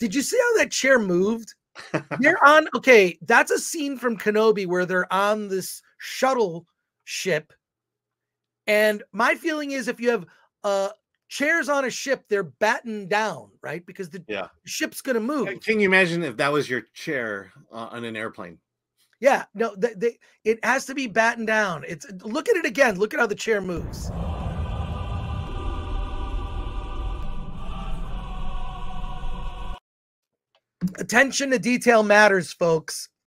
Did you see how that chair moved? they're on okay, that's a scene from Kenobi where they're on this shuttle ship. And my feeling is if you have uh chairs on a ship, they're battened down, right? Because the Yeah. ship's gonna move. Can you imagine if that was your chair uh, on an airplane? Yeah, no, they, they, it has to be battened down. It's look at it again. Look at how the chair moves. Attention to detail matters, folks.